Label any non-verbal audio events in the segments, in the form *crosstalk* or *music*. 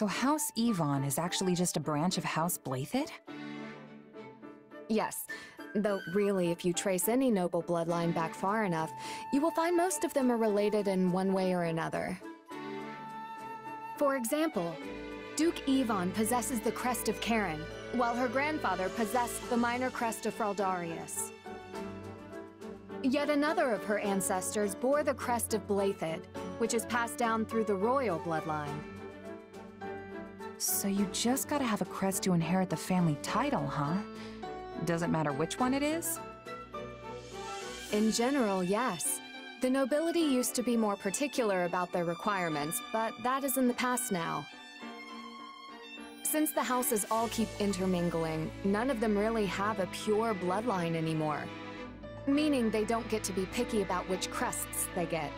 So House Yvonne is actually just a branch of House Blaiddyd? Yes, though really if you trace any noble bloodline back far enough, you will find most of them are related in one way or another. For example, Duke Yvonne possesses the crest of Charon, while her grandfather possessed the minor crest of Fraldarius. Yet another of her ancestors bore the crest of Blaiddyd, which is passed down through the royal bloodline. So you just gotta have a crest to inherit the family title, huh? Doesn't matter which one it is? In general, yes. The nobility used to be more particular about their requirements, but that is in the past now. Since the houses all keep intermingling, none of them really have a pure bloodline anymore. Meaning they don't get to be picky about which crests they get.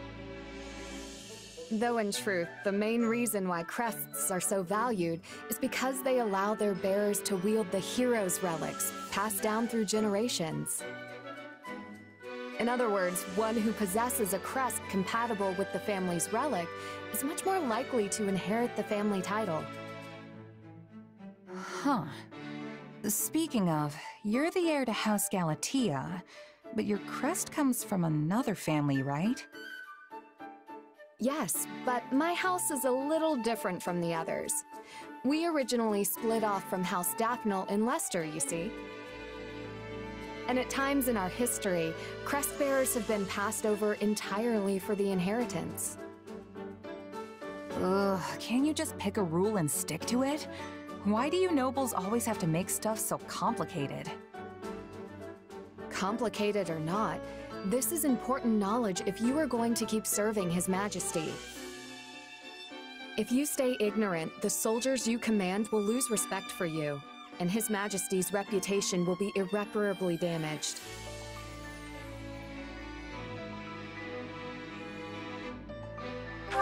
Though in truth, the main reason why crests are so valued is because they allow their bearers to wield the hero's relics, passed down through generations. In other words, one who possesses a crest compatible with the family's relic is much more likely to inherit the family title. Huh. Speaking of, you're the heir to House Galatea, but your crest comes from another family, right? Yes, but my house is a little different from the others. We originally split off from House Daphnel in Leicester, you see. And at times in our history, crest bearers have been passed over entirely for the inheritance. Ugh, can't you just pick a rule and stick to it? Why do you nobles always have to make stuff so complicated? Complicated or not, this is important knowledge if you are going to keep serving His Majesty. If you stay ignorant, the soldiers you command will lose respect for you, and His Majesty's reputation will be irreparably damaged.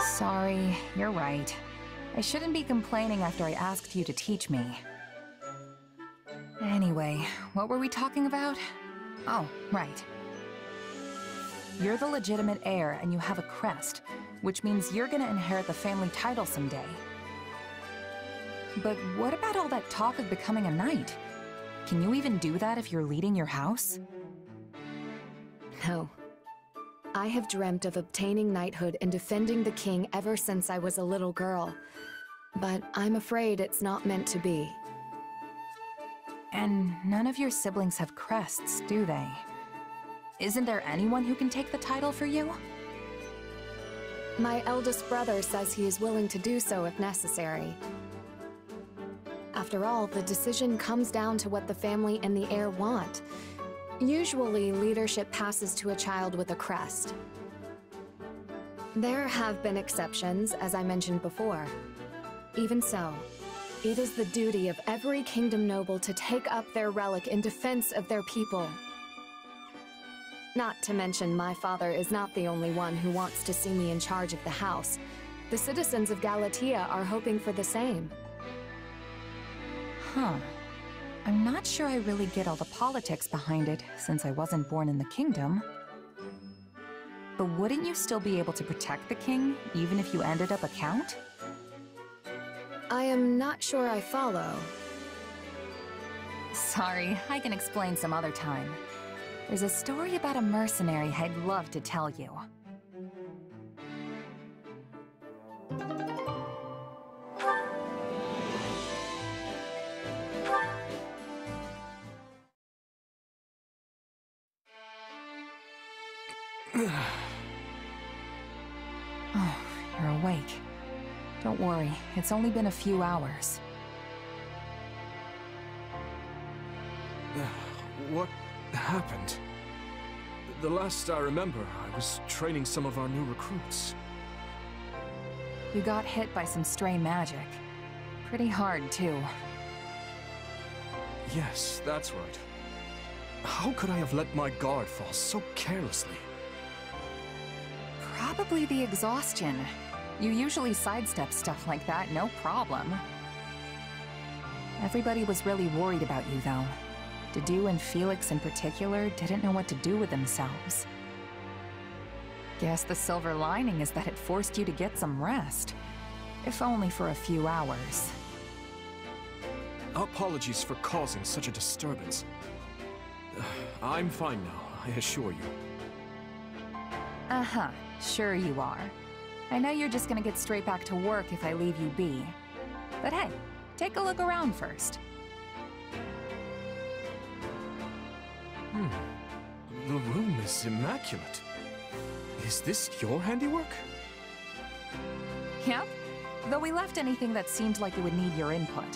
Sorry, you're right. I shouldn't be complaining after I asked you to teach me. Anyway, what were we talking about? Oh, right. You're the legitimate heir and you have a crest, which means you're gonna inherit the family title someday. But what about all that talk of becoming a knight? Can you even do that if you're leading your house? No. I have dreamt of obtaining knighthood and defending the king ever since I was a little girl. But I'm afraid it's not meant to be. And none of your siblings have crests, do they? Isn't there anyone who can take the title for you? My eldest brother says he is willing to do so if necessary. After all, the decision comes down to what the family and the heir want. Usually, leadership passes to a child with a crest. There have been exceptions, as I mentioned before. Even so, it is the duty of every kingdom noble to take up their relic in defense of their people. Not to mention, my father is not the only one who wants to see me in charge of the house. The citizens of Galatea are hoping for the same. Huh. I'm not sure I really get all the politics behind it, since I wasn't born in the kingdom. But wouldn't you still be able to protect the king, even if you ended up a count? I am not sure I follow. Sorry, I can explain some other time. There's a story about a mercenary I'd love to tell you. *sighs* oh, you're awake. Don't worry, it's only been a few hours. *sighs* What happened? The last I remember, I was training some of our new recruits. You got hit by some stray magic. Pretty hard, too. Yes, that's right. How could I have let my guard fall so carelessly? Probably the exhaustion. You usually sidestep stuff like that, no problem. Everybody was really worried about you, though. Dedue and Felix in particular didn't know what to do with themselves. Guess the silver lining is that it forced you to get some rest. if only for a few hours. Apologies for causing such a disturbance. *sighs* I'm fine now, I assure you. Uh-huh, sure you are. I know you're just gonna get straight back to work if I leave you be. But hey, take a look around first. The room is immaculate. Is this your handiwork? Yep. Though we left anything that seemed like it would need your input.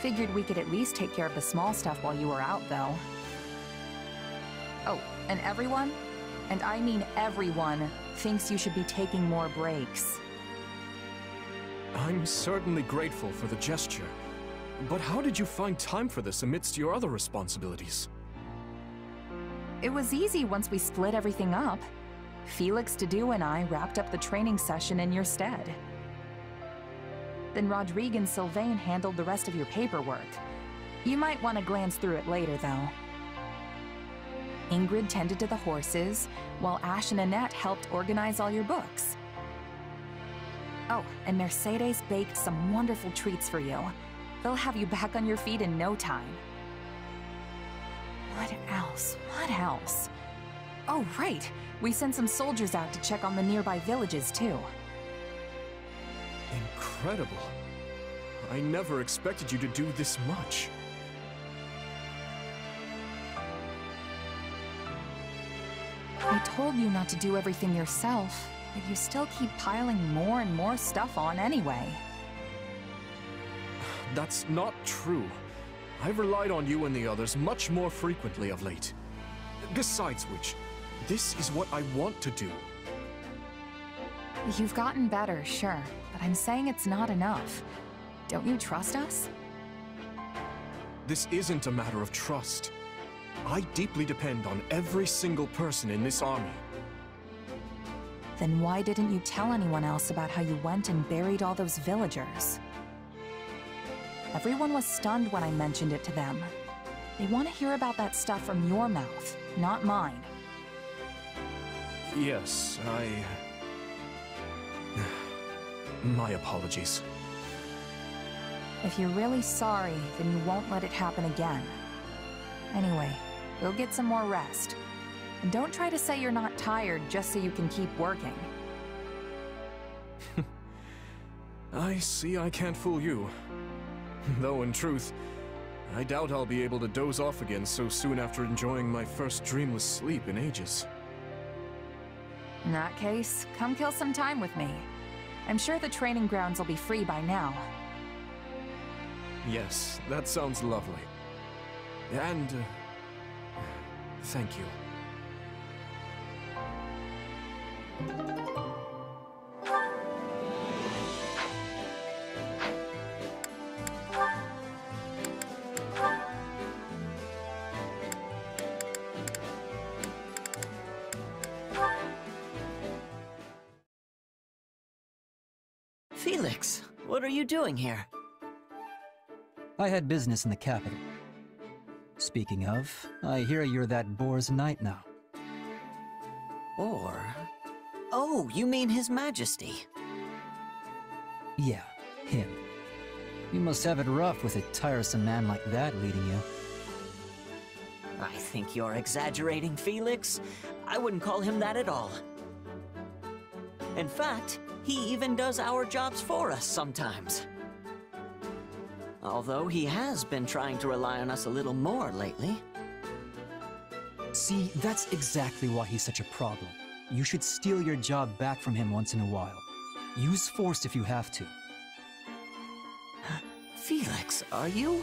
Figured we could at least take care of the small stuff while you were out, though. Oh, and everyone, and I mean everyone, thinks you should be taking more breaks. I'm certainly grateful for the gesture. But how did you find time for this amidst your other responsibilities? It was easy once we split everything up. Felix Dedue and I wrapped up the training session in your stead. Then Rodrigue and Sylvain handled the rest of your paperwork. You might want to glance through it later, though. Ingrid tended to the horses, while Ash and Annette helped organize all your books. Oh, and Mercedes baked some wonderful treats for you. They'll have you back on your feet in no time. What else? What else? Oh, right! We sent some soldiers out to check on the nearby villages, too. Incredible. I never expected you to do this much. I told you not to do everything yourself, but you still keep piling more and more stuff on anyway. That's not true. I've relied on you and the others much more frequently of late. Besides which, this is what I want to do. You've gotten better, sure, but I'm saying it's not enough. Don't you trust us? This isn't a matter of trust. I deeply depend on every single person in this army. Then why didn't you tell anyone else about how you went and buried all those villagers? Everyone was stunned when I mentioned it to them. They want to hear about that stuff from your mouth, not mine. Yes, I... *sighs* My apologies. If you're really sorry, then you won't let it happen again. Anyway, go get some more rest. And don't try to say you're not tired just so you can keep working. *laughs* I see I can't fool you. *laughs* Though in truth, I doubt I'll be able to doze off again so soon after enjoying my first dreamless sleep in ages. In that case, come kill some time with me. I'm sure the training grounds will be free by now. Yes, that sounds lovely. And... Uh, thank you. What are you doing here? I had business in the capital. Speaking of, I hear you're that boar's knight now. Or... Oh, you mean His Majesty. Yeah, him. You must have it rough with a tiresome man like that leading you. I think you're exaggerating, Felix. I wouldn't call him that at all. In fact, he even does our jobs for us sometimes. Although he has been trying to rely on us a little more lately. See, that's exactly why he's such a problem. You should steal your job back from him once in a while. Use force if you have to. *gasps* Felix, are you?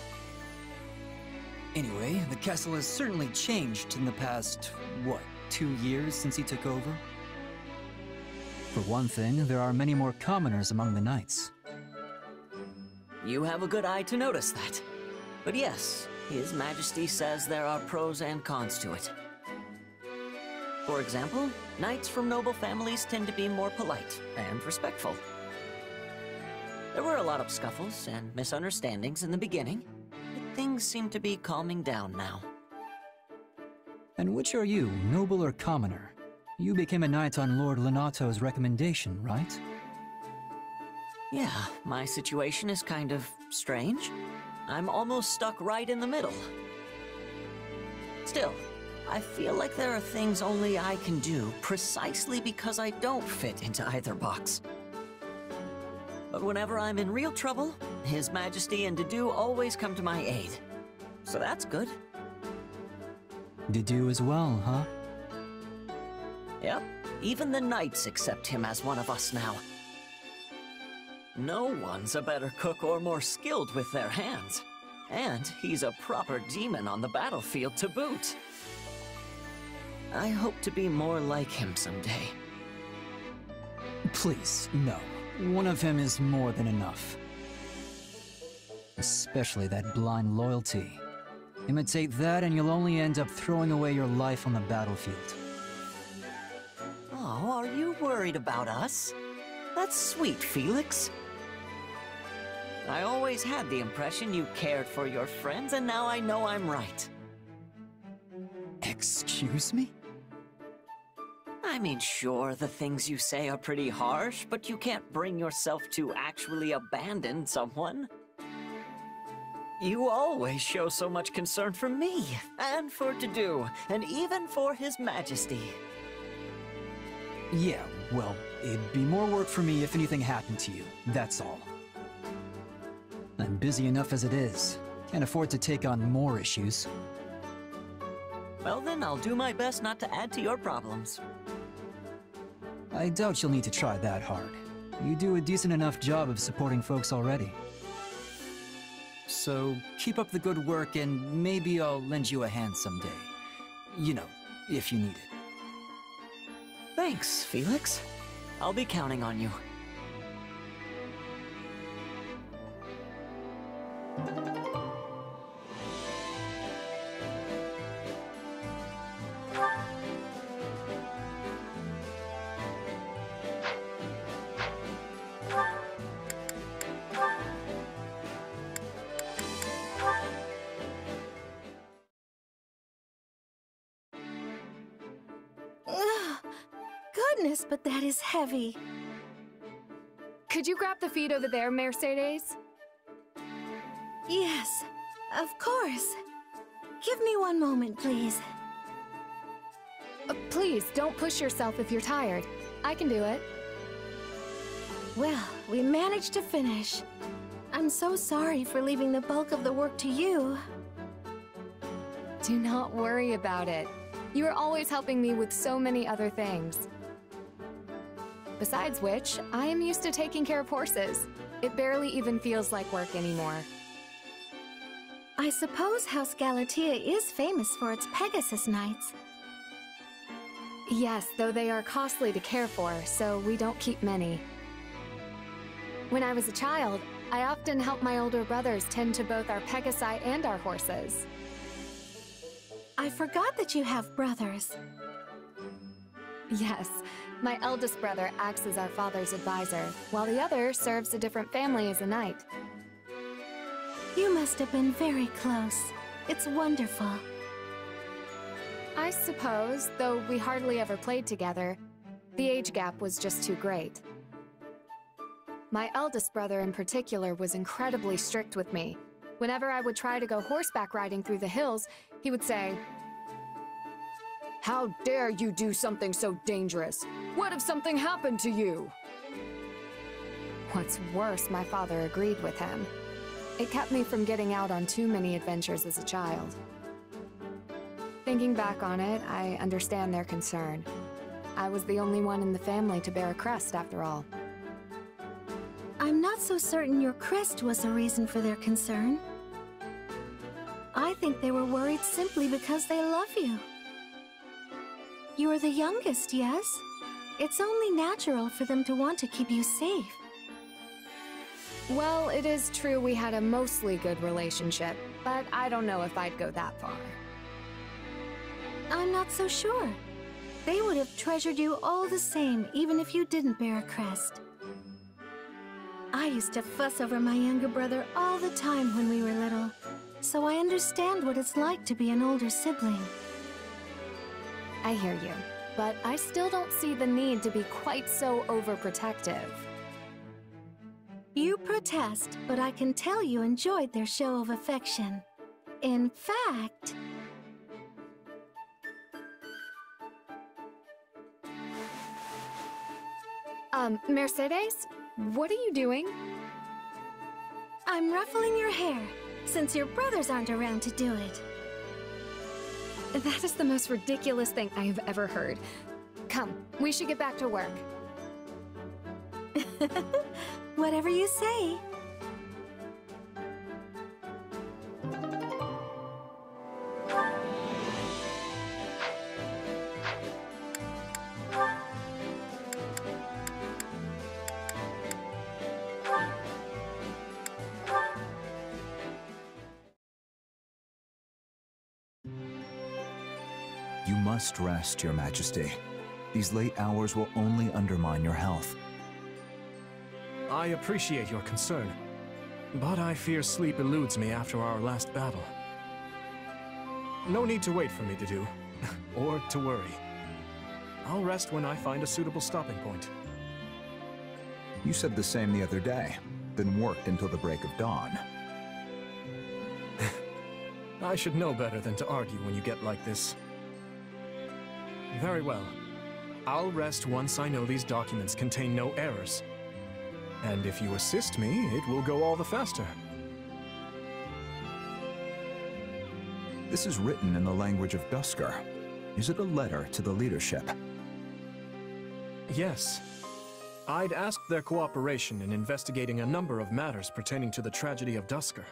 Anyway, the castle has certainly changed in the past, what, two years since he took over? For one thing, there are many more commoners among the knights. You have a good eye to notice that. But yes, His Majesty says there are pros and cons to it. For example, knights from noble families tend to be more polite and respectful. There were a lot of scuffles and misunderstandings in the beginning, but things seem to be calming down now. And which are you, noble or commoner? You became a knight on Lord Lonato's recommendation, right? Yeah, my situation is kind of strange. I'm almost stuck right in the middle. Still, I feel like there are things only I can do precisely because I don't fit into either box. But whenever I'm in real trouble, His Majesty and Dedue always come to my aid. So that's good. Dedue as well, huh? Yep, even the knights accept him as one of us now. No one's a better cook or more skilled with their hands. And he's a proper demon on the battlefield to boot. I hope to be more like him someday. Please, no. One of him is more than enough. Especially that blind loyalty. Imitate that and you'll only end up throwing away your life on the battlefield. Worried about us? That's sweet, Felix. I always had the impression you cared for your friends, and now I know I'm right. Excuse me? I mean, sure, the things you say are pretty harsh, but you can't bring yourself to actually abandon someone. You always show so much concern for me, and for Dedue, and even for His Majesty. Yeah, well, it'd be more work for me if anything happened to you, that's all. I'm busy enough as it is. Can't afford to take on more issues. Well then, I'll do my best not to add to your problems. I doubt you'll need to try that hard. You do a decent enough job of supporting folks already. So, keep up the good work and maybe I'll lend you a hand someday. You know, if you need it. Thanks, Felix. I'll be counting on you. Ugh, but that is heavy. Could you grab the feed over there, Mercedes? Yes, of course. Give me one moment, please. Uh, please, don't push yourself if you're tired. I can do it. Well, we managed to finish. I'm so sorry for leaving the bulk of the work to you. Do not worry about it. You are always helping me with so many other things. Besides which, I am used to taking care of horses. It barely even feels like work anymore. I suppose House Galatea is famous for its Pegasus Knights. Yes, though they are costly to care for, so we don't keep many. When I was a child, I often helped my older brothers tend to both our Pegasi and our horses. I forgot that you have brothers. Yes, my eldest brother acts as our father's advisor, while the other serves a different family as a knight. You must have been very close. It's wonderful. I suppose, though we hardly ever played together, the age gap was just too great. My eldest brother in particular was incredibly strict with me. Whenever I would try to go horseback riding through the hills, he would say, How dare you do something so dangerous? What if something happened to you? What's worse, my father agreed with him. It kept me from getting out on too many adventures as a child. Thinking back on it, I understand their concern. I was the only one in the family to bear a crest, after all. I'm not so certain your crest was a reason for their concern. I think they were worried simply because they love you. You are the youngest, yes? It's only natural for them to want to keep you safe. Well, it is true we had a mostly good relationship, but I don't know if I'd go that far. I'm not so sure. They would have treasured you all the same, even if you didn't bear a crest. I used to fuss over my younger brother all the time when we were little, so I understand what it's like to be an older sibling. I hear you, but I still don't see the need to be quite so overprotective. You protest, but I can tell you enjoyed their show of affection. In fact... Um, Mercedes? What are you doing? I'm ruffling your hair, since your brothers aren't around to do it. That is the most ridiculous thing I have ever heard. Come, we should get back to work. *laughs* Whatever you say. Must rest, Your Majesty. These late hours will only undermine your health. I appreciate your concern, but I fear sleep eludes me after our last battle. No need to wait for me to do, *laughs* or to worry. I'll rest when I find a suitable stopping point. You said the same the other day, then worked until the break of dawn. *laughs* I should know better than to argue when you get like this. Very well. I'll rest once I know these documents contain no errors. And if you assist me, it will go all the faster. This is written in the language of Duscur. Is it a letter to the leadership? Yes. I'd asked their cooperation in investigating a number of matters pertaining to the tragedy of Duscur.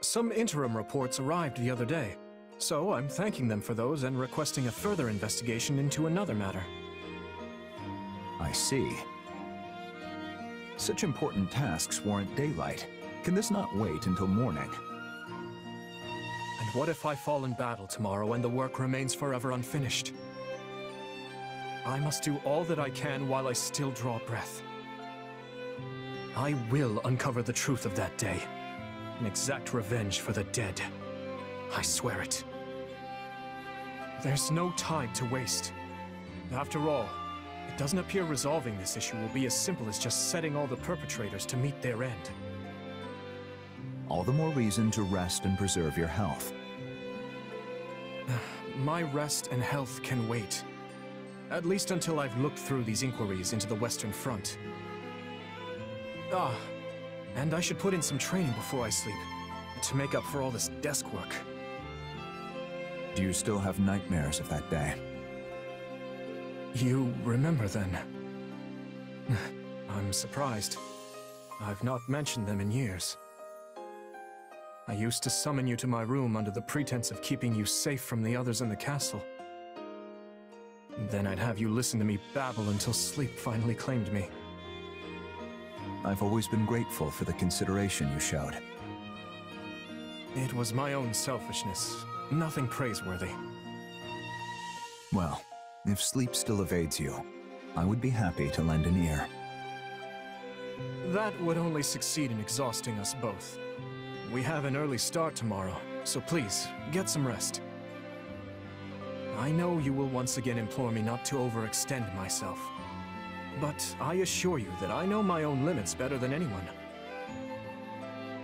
Some interim reports arrived the other day, so I'm thanking them for those and requesting a further investigation into another matter. I see. Such important tasks warrant daylight. Can this not wait until morning? And what if I fall in battle tomorrow and the work remains forever unfinished? I must do all that I can while I still draw breath. I will uncover the truth of that day and exact revenge for the dead. I swear it. There's no time to waste. After all, it doesn't appear resolving this issue will be as simple as just setting all the perpetrators to meet their end. All the more reason to rest and preserve your health. *sighs* My rest and health can wait. At least until I've looked through these inquiries into the Western Front. Ah, and I should put in some training before I sleep, to make up for all this desk work. Do you still have nightmares of that day? You remember then? *sighs* I'm surprised. I've not mentioned them in years. I used to summon you to my room under the pretense of keeping you safe from the others in the castle. Then I'd have you listen to me babble until sleep finally claimed me. I've always been grateful for the consideration you showed. It was my own selfishness, nothing praiseworthy. Well, if sleep still evades you, I would be happy to lend an ear. That would only succeed in exhausting us both. We have an early start tomorrow, so please, get some rest. I know you will once again implore me not to overextend myself. But I assure you that I know my own limits better than anyone.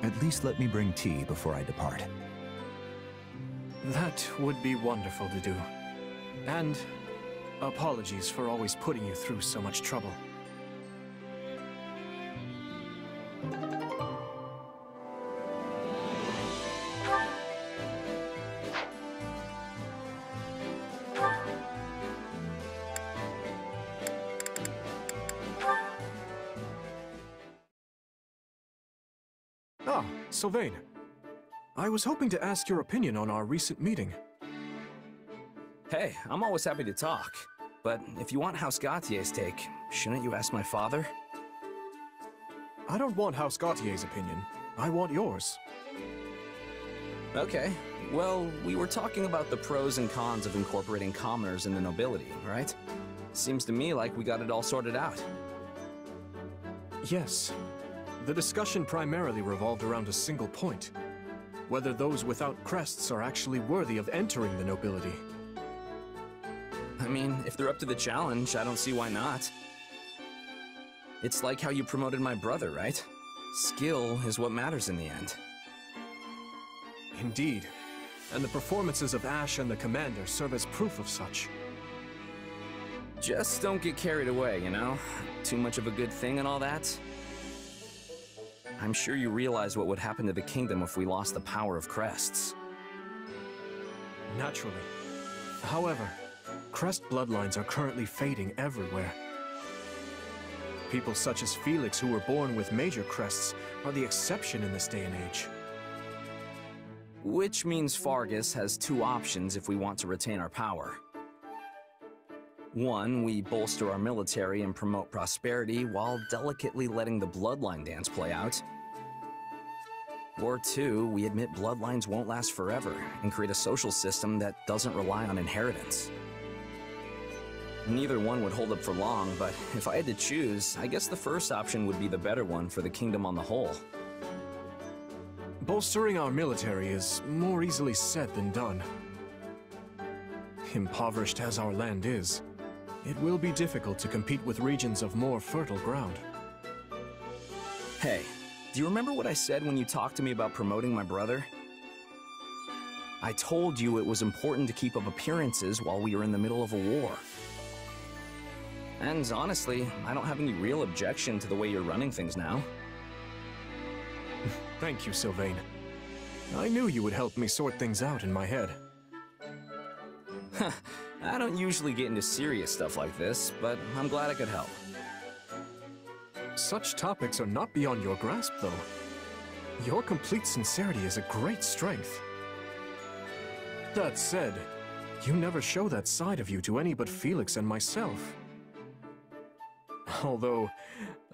At least let me bring tea before I depart. That would be wonderful to do. And apologies for always putting you through so much trouble. Ah, Sylvain. I was hoping to ask your opinion on our recent meeting. Hey, I'm always happy to talk. But if you want House Gautier's take, shouldn't you ask my father? I don't want House Gautier's opinion. I want yours. Okay. Well, we were talking about the pros and cons of incorporating commoners in the nobility, right? Seems to me like we got it all sorted out. Yes. The discussion primarily revolved around a single point. Whether those without crests are actually worthy of entering the nobility. I mean, if they're up to the challenge, I don't see why not. It's like how you promoted my brother, right? Skill is what matters in the end. Indeed. And the performances of Ash and the Commander serve as proof of such. Just don't get carried away, you know? Too much of a good thing and all that. I'm sure you realize what would happen to the kingdom if we lost the power of crests. Naturally. However, crest bloodlines are currently fading everywhere. People such as Felix who were born with major crests are the exception in this day and age. Which means Faerghus has two options if we want to retain our power. One, we bolster our military and promote prosperity while delicately letting the bloodline dance play out. Or two, we admit bloodlines won't last forever and create a social system that doesn't rely on inheritance. Neither one would hold up for long, but if I had to choose, I guess the first option would be the better one for the kingdom on the whole. Bolstering our military is more easily said than done. Impoverished as our land is, it will be difficult to compete with regions of more fertile ground. Hey, do you remember what I said when you talked to me about promoting my brother? I told you it was important to keep up appearances while we were in the middle of a war. And honestly, I don't have any real objection to the way you're running things now. *laughs* Thank you, Sylvain. I knew you would help me sort things out in my head. *laughs* I don't usually get into serious stuff like this, but I'm glad I could help. Such topics are not beyond your grasp, though. Your complete sincerity is a great strength. That said, you never show that side of you to any but Felix and myself. Although,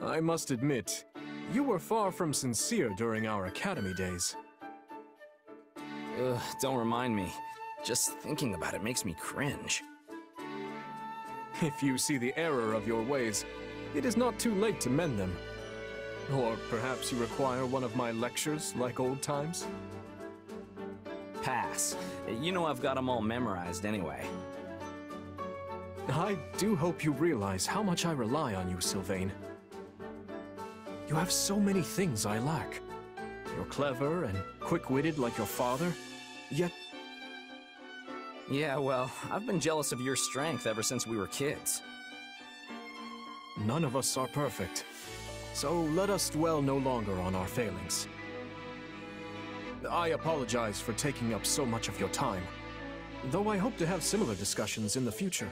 I must admit, you were far from sincere during our academy days. Ugh, don't remind me. Just thinking about it makes me cringe. *laughs* If you see the error of your ways, it is not too late to mend them. Or perhaps you require one of my lectures like old times? Pass. You know I've got them all memorized anyway. I do hope you realize how much I rely on you, Sylvain. You have so many things I lack. You're clever and quick-witted like your father, yet... Yeah, well, I've been jealous of your strength ever since we were kids. None of us are perfect, so let us dwell no longer on our failings. I apologize for taking up so much of your time, though I hope to have similar discussions in the future.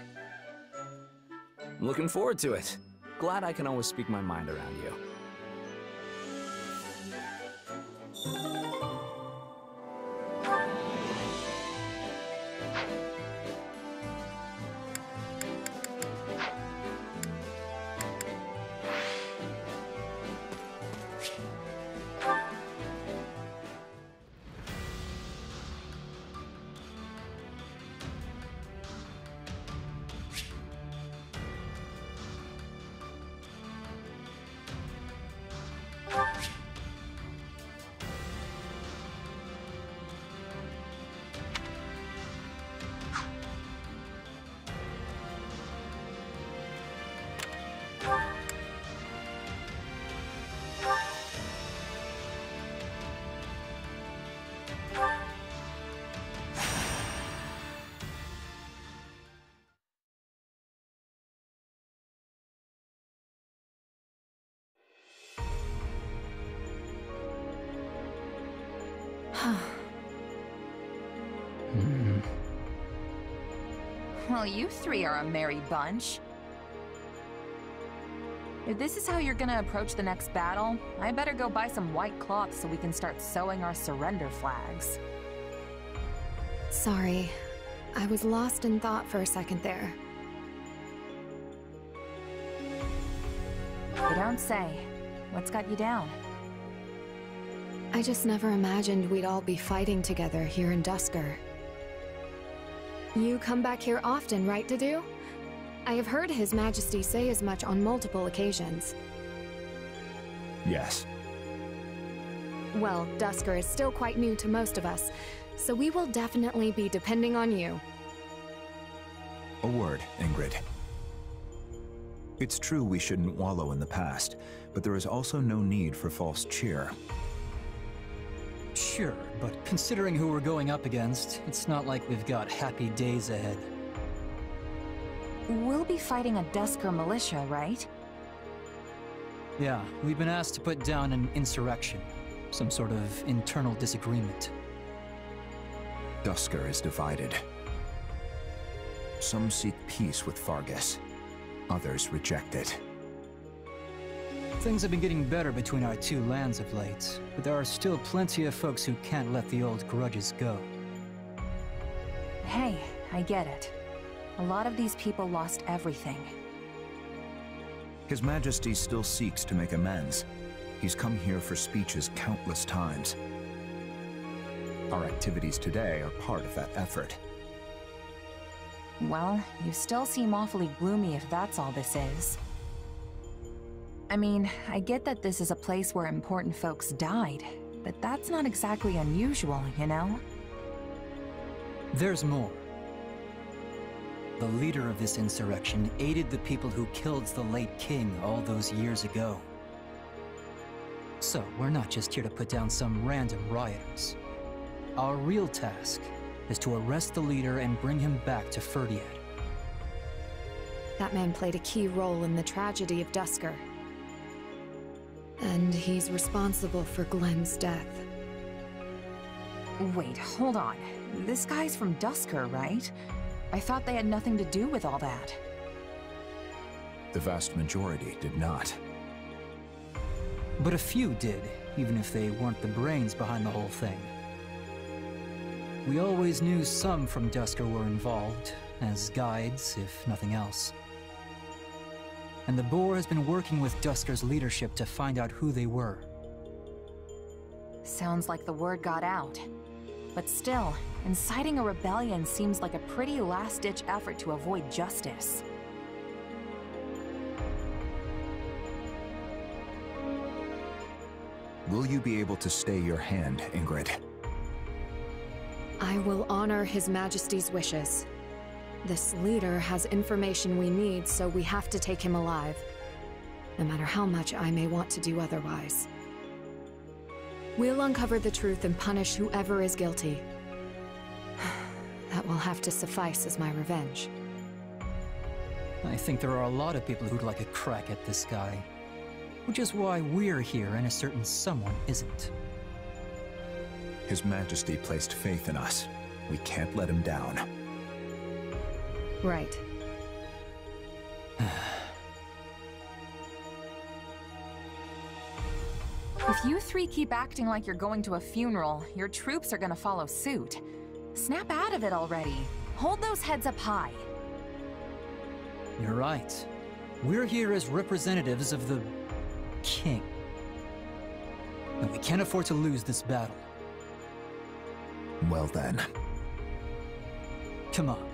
Looking forward to it. Glad I can always speak my mind around you. Hmm. Well, you three are a merry bunch. If this is how you're gonna approach the next battle, I better go buy some white cloth so we can start sewing our surrender flags. Sorry. I was lost in thought for a second there. You don't say. What's got you down? I just never imagined we'd all be fighting together here in Duscur. You come back here often, right, Dedue? I have heard His Majesty say as much on multiple occasions. Yes. Well, Duscur is still quite new to most of us, so we will definitely be depending on you. A word, Ingrid. It's true we shouldn't wallow in the past, but there is also no need for false cheer. Sure, but considering who we're going up against, it's not like we've got happy days ahead. We'll be fighting a Duscur militia, right? Yeah, we've been asked to put down an insurrection. Some sort of internal disagreement. Duscur is divided. Some seek peace with Faerghus. Others reject it. Things have been getting better between our two lands of late, but there are still plenty of folks who can't let the old grudges go. Hey, I get it. A lot of these people lost everything. His Majesty still seeks to make amends. He's come here for speeches countless times. Our activities today are part of that effort. Well, you still seem awfully gloomy if that's all this is. I mean, I get that this is a place where important folks died, but that's not exactly unusual, you know? There's more. The leader of this insurrection aided the people who killed the late king all those years ago. So, we're not just here to put down some random rioters. Our real task is to arrest the leader and bring him back to Fhirdiad. That man played a key role in the tragedy of Duscur. And he's responsible for Glenn's death. Wait, hold on. This guy's from Duscur, right? I thought they had nothing to do with all that. The vast majority did not. But a few did, even if they weren't the brains behind the whole thing. We always knew some from Duscur were involved, as guides, if nothing else. And the Boar has been working with Duscur's leadership to find out who they were. Sounds like the word got out. But still, inciting a rebellion seems like a pretty last-ditch effort to avoid justice. Will you be able to stay your hand, Ingrid? I will honor His Majesty's wishes. This leader has information we need, so we have to take him alive. No matter how much I may want to do otherwise. We'll uncover the truth and punish whoever is guilty. *sighs* That will have to suffice as my revenge. I think there are a lot of people who'd like a crack at this guy. Which is why we're here and a certain someone isn't. His Majesty placed faith in us. We can't let him down. Right. If you three keep acting like you're going to a funeral, your troops are gonna follow suit. Snap out of it already. Hold those heads up high. You're right. We're here as representatives of the... King. And we can't afford to lose this battle. Well then. Come on,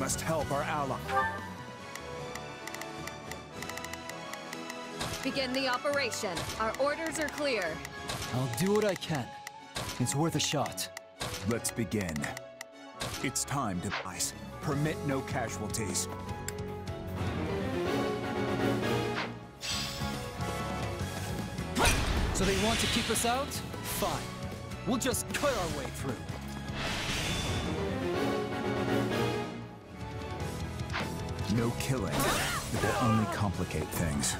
Must help our ally. Begin the operation. Our orders are clear. I'll do what I can. It's worth a shot. Let's begin. It's time to ice. Permit no casualties. So they want to keep us out? Fine. We'll just cut our way through. No killing. It will only complicate things.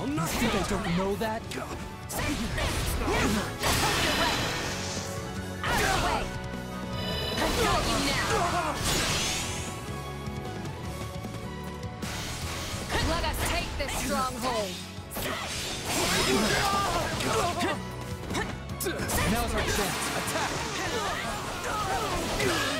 You think I don't know that? Let us take this stronghold. Now's our chance. Attack!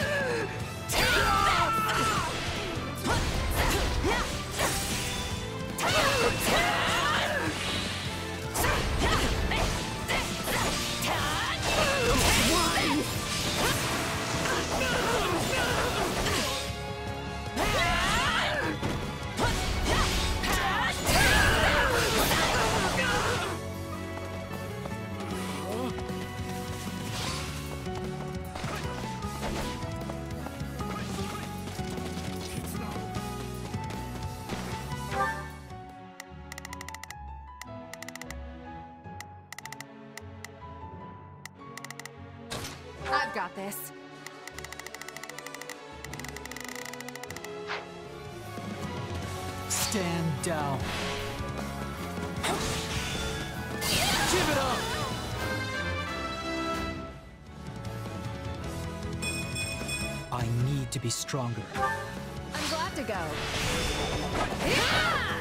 stand down. Give it up! I need to be stronger. I'm glad to go. Yeah!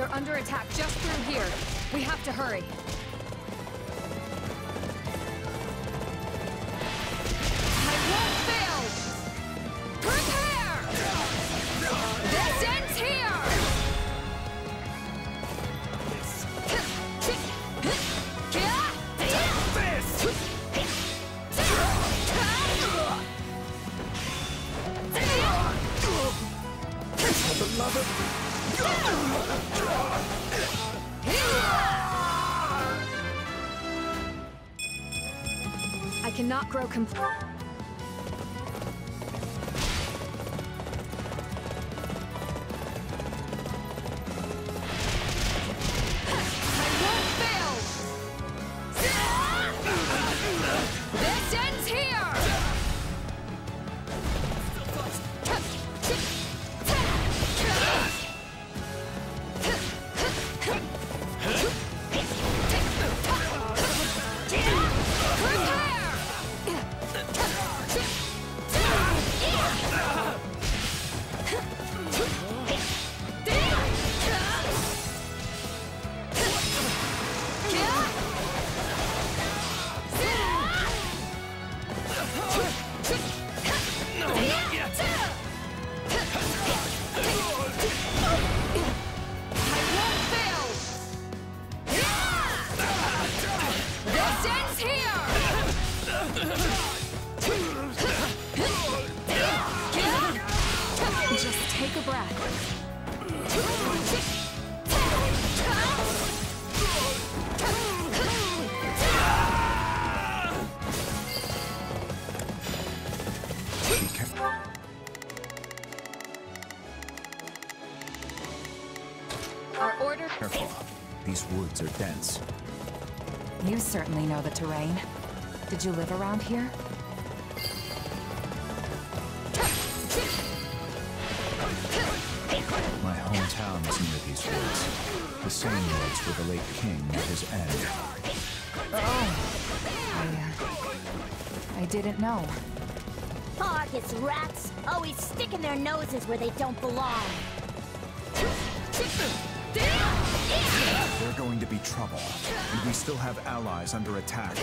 are under attack just through here. We have to hurry. careful. These woods are dense. You certainly know the terrain. Did you live around here? My hometown is near these woods. The same woods where the late king met his end. Oh! I, uh, I didn't know. Pockets, rats! Always sticking their noses where they don't belong! They're going to be trouble, and we still have allies under attack.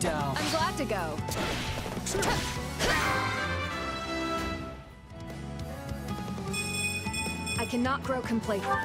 Down. I'm glad to go. I cannot grow complacent.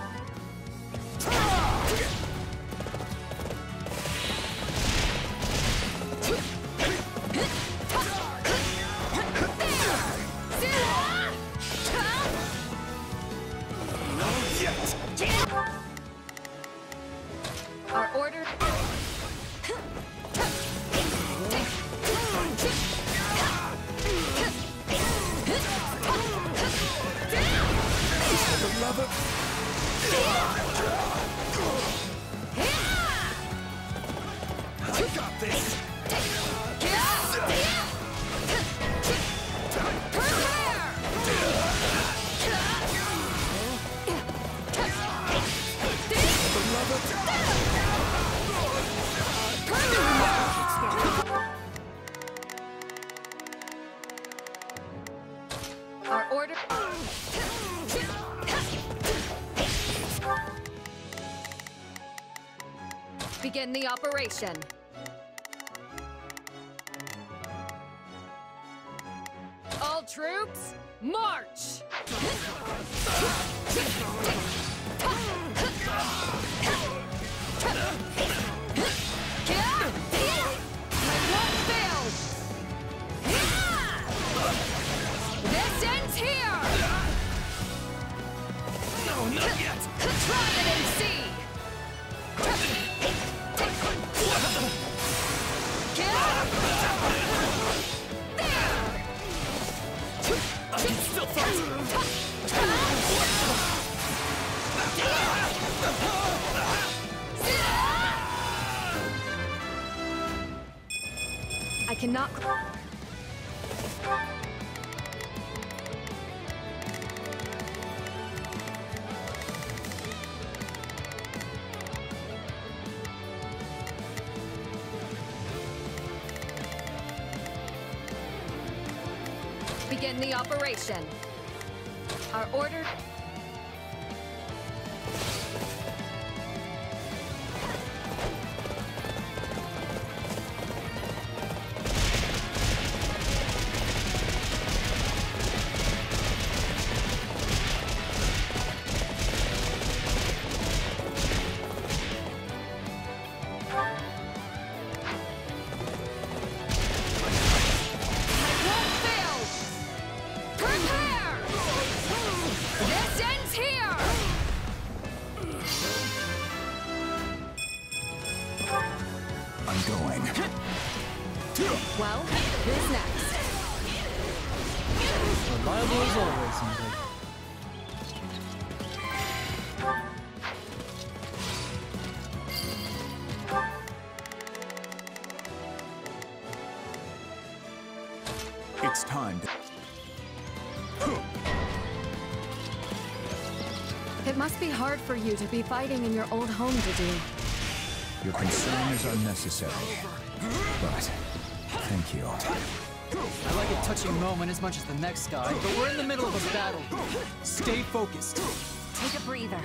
The operation. Cannot... Begin the operation. Our order... hard for you to be fighting in your old home to do. Your concern is unnecessary. But, thank you. I like a touching moment as much as the next guy, but we're in the middle of a battle. Stay focused. Take a breather.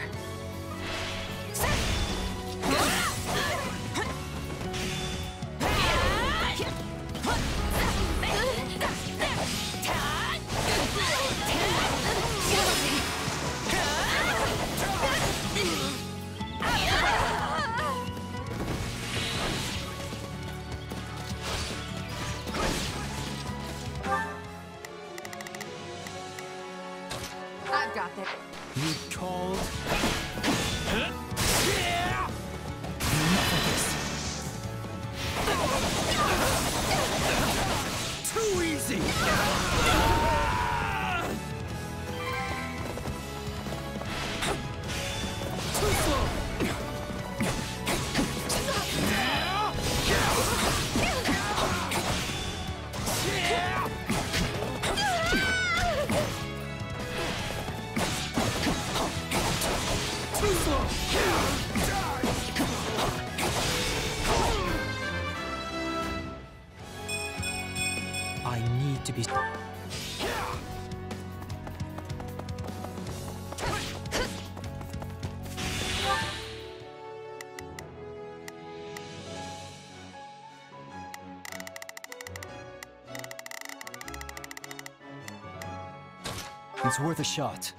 It's worth a shot.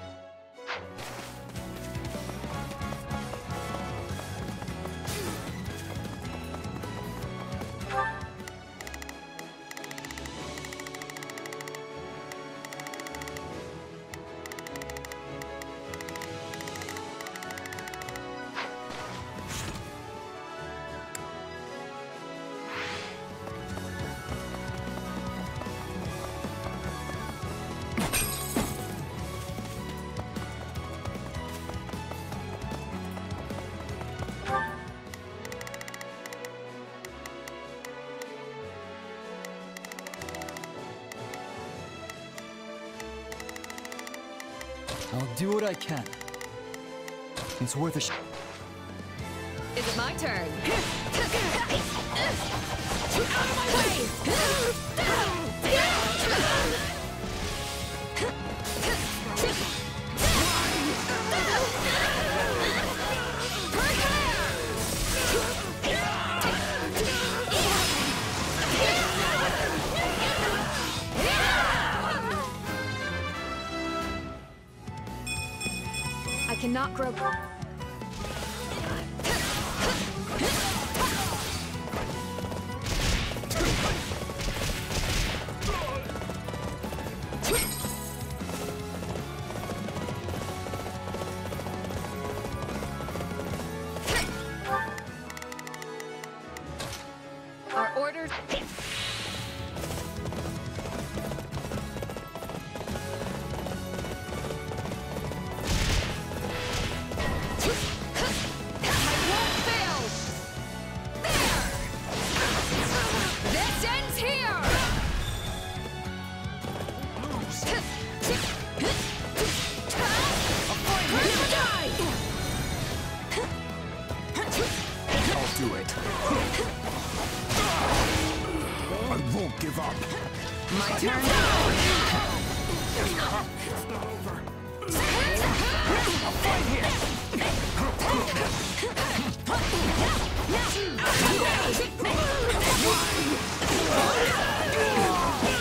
Do what I can. It's worth a shot. Is it my turn? *laughs* Out of my way! I give up. My turn. It's not over. I've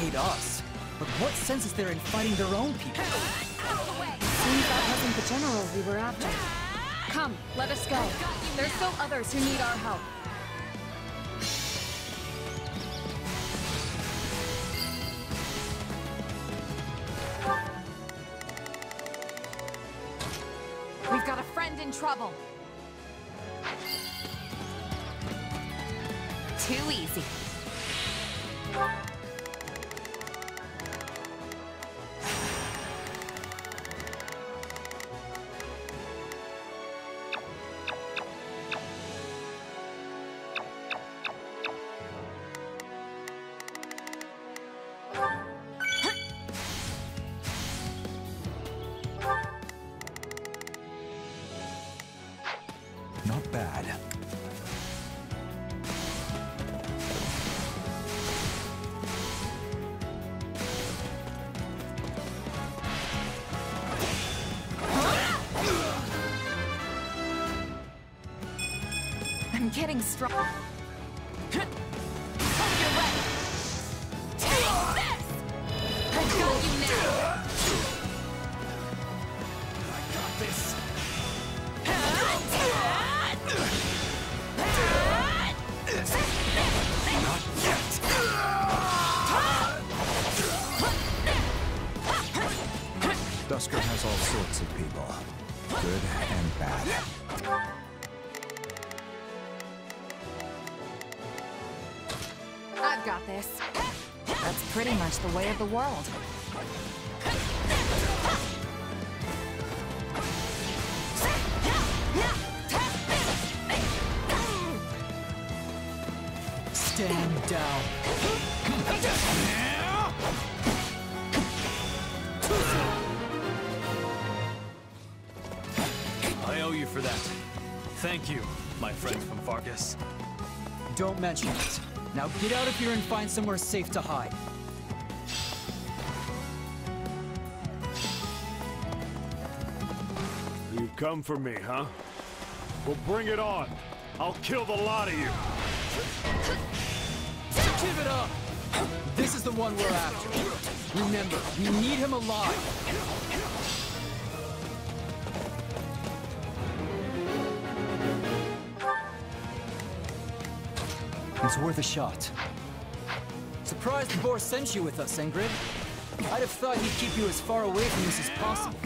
get why they hate us. But what sense is there in fighting their own people? Seems that wasn't the general we were after. Come, let us go. There's still others who need our help. We've got a friend in trouble. Sorts of people. Good and bad. I've got this. That's pretty much the way of the world. Stand down. Thank you, my friend from Faerghus. Don't mention it. Now get out of here and find somewhere safe to hide. You've come for me, huh? Well, bring it on. I'll kill the lot of you. Give it up! This is the one we're after. Remember, we need him alive. It's worth a shot. Surprised Vor sent you with us, Ingrid. I'd have thought he'd keep you as far away from this as possible.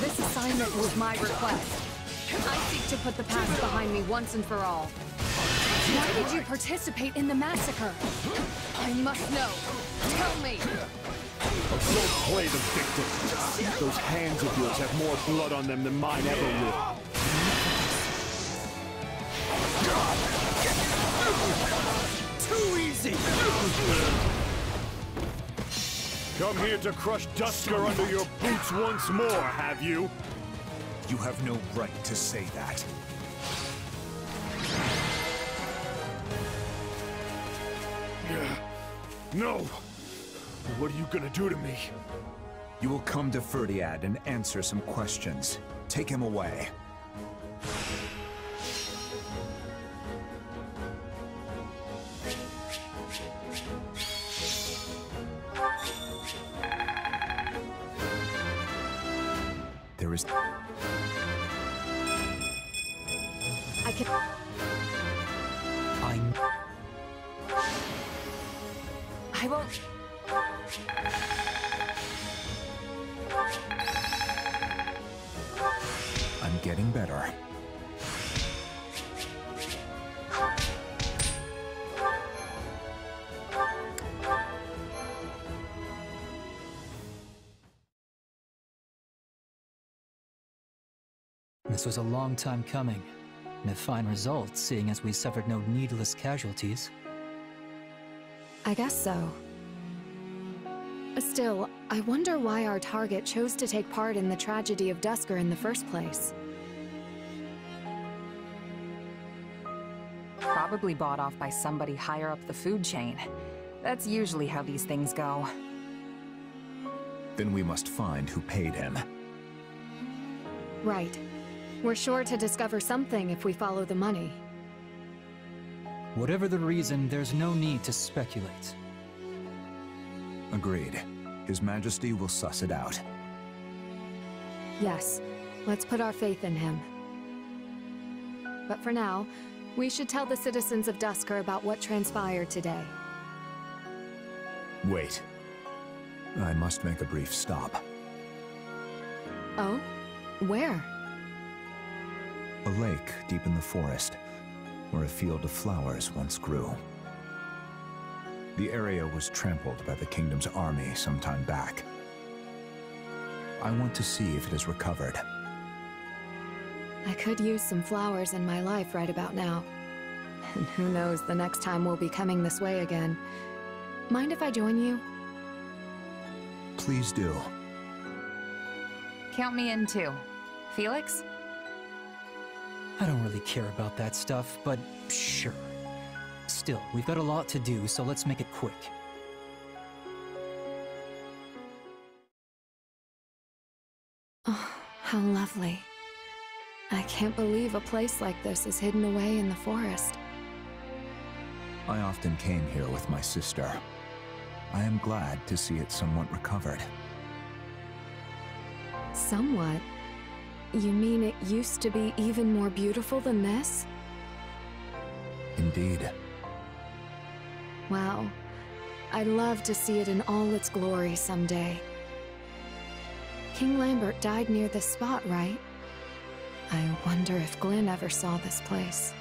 This assignment was my request. I seek to put the past behind me once and for all. Why did you participate in the massacre? I must know. Tell me. Don't play the victim. Those hands of yours have more blood on them than mine ever will. Too easy! Come here to crush Duscur under your boots once more, have you? You have no right to say that. No! What are you gonna do to me? You will come to Fhirdiad and answer some questions. Take him away. Was a long time coming, and a fine result, seeing as we suffered no needless casualties. I guess so. Still, I wonder why our target chose to take part in the tragedy of Duscur in the first place. Probably bought off by somebody higher up the food chain. That's usually how these things go. Then we must find who paid him. Right. We're sure to discover something if we follow the money. Whatever the reason, there's no need to speculate. Agreed. His Majesty will suss it out. Yes, let's put our faith in him. But for now, we should tell the citizens of Duscur about what transpired today. Wait. I must make a brief stop. Oh? Where? A lake deep in the forest, where a field of flowers once grew. The area was trampled by the kingdom's army some time back. I want to see if it is recovered. I could use some flowers in my life right about now. And who knows the next time we'll be coming this way again. Mind if I join you? Please do. Count me in too. Felix? I don't really care about that stuff, but sure. Still, we've got a lot to do, so let's make it quick. Oh, how lovely. I can't believe a place like this is hidden away in the forest. I often came here with my sister. I am glad to see it somewhat recovered. Somewhat? You mean it used to be even more beautiful than this? Indeed. Wow. I'd love to see it in all its glory someday. King Lambert died near this spot, right? I wonder if Glenn ever saw this place.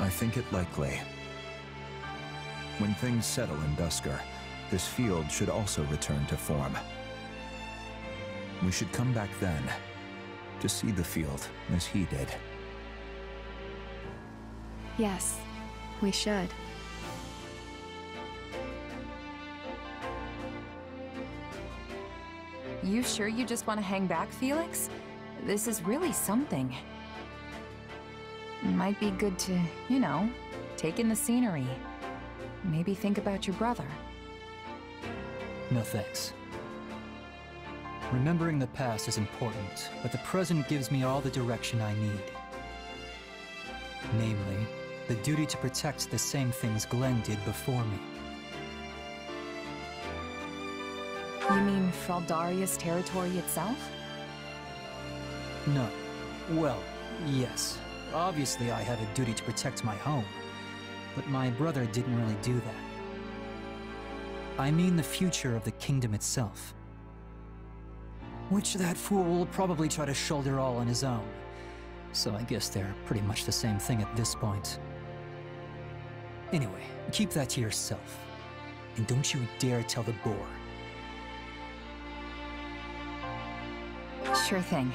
I think it likely. When things settle in Duscur, this field should also return to form. We should come back then, to see the field as he did. Yes, we should. You sure you just want to hang back, Felix? This is really something. Might be good to, you know, take in the scenery. Maybe think about your brother. No thanks. Remembering the past is important, but the present gives me all the direction I need. Namely, the duty to protect the same things Glenn did before me. You mean Fraldarius territory itself? No. Well, yes. Obviously I have a duty to protect my home. But my brother didn't really do that. I mean the future of the kingdom itself. Which that fool will probably try to shoulder all on his own. So I guess they're pretty much the same thing at this point. Anyway, keep that to yourself. And don't you dare tell the boar. Sure thing.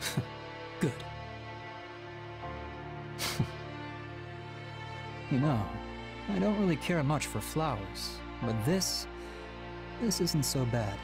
*laughs* Good. *laughs* you know, I don't really care much for flowers, but this... this isn't so bad.